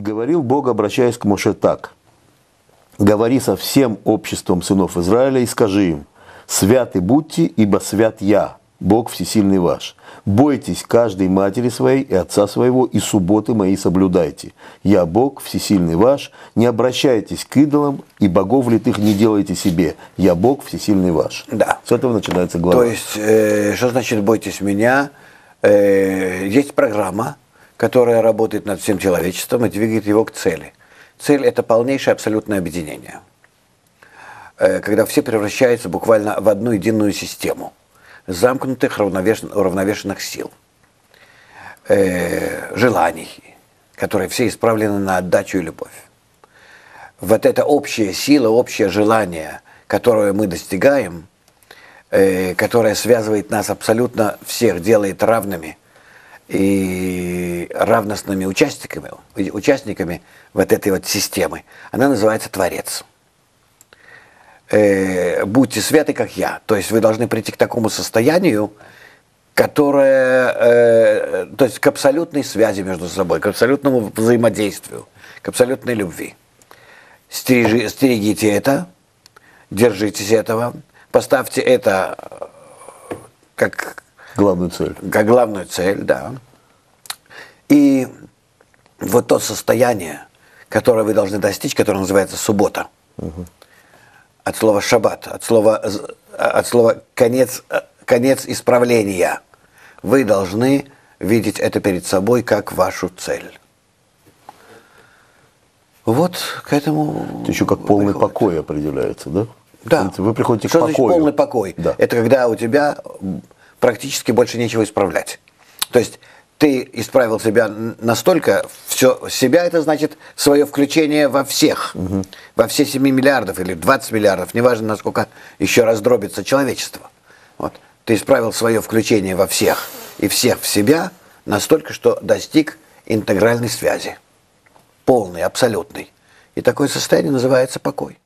говорил Бог, обращаясь к Моше так. «Говори со всем обществом сынов Израиля и скажи им, святы будьте, ибо свят я, Бог всесильный ваш. Бойтесь каждой матери своей и отца своего, и субботы мои соблюдайте. Я Бог всесильный ваш. Не обращайтесь к идолам, и богов литых не делайте себе. Я Бог всесильный ваш. Да. С этого начинается глава. То есть, э, что значит бойтесь меня? Э, есть программа, которая работает над всем человечеством и двигает его к цели. Цель – это полнейшее абсолютное объединение. Э, когда все превращаются буквально в одну единую систему замкнутых равновешен, уравновешенных сил, э, желаний, которые все исправлены на отдачу и любовь. Вот эта общая сила, общее желание, которое мы достигаем, э, которое связывает нас абсолютно всех, делает равными и равностными участниками, участниками вот этой вот системы, она называется Творец э, будьте святы, как я. То есть вы должны прийти к такому состоянию, которое, э, то есть к абсолютной связи между собой, к абсолютному взаимодействию, к абсолютной любви. Стережи, стерегите это, держитесь этого, поставьте это э, как главную цель. Как главную цель, да. И вот то состояние, которое вы должны достичь, которое называется суббота. Угу от слова шаббат, от слова, от слова конец, конец исправления. Вы должны видеть это перед собой как вашу цель. Вот к этому... Это еще как полный приходит. покой определяется, да? Да. Вы приходите Что к покою. полный покой? Да. Это когда у тебя практически больше нечего исправлять. То есть ты исправил себя настолько, все себя это значит свое включение во всех, угу. во все 7 миллиардов или 20 миллиардов, неважно, насколько еще раздробится человечество. Вот. Ты исправил свое включение во всех и всех в себя настолько, что достиг интегральной связи, полной, абсолютной. И такое состояние называется покой.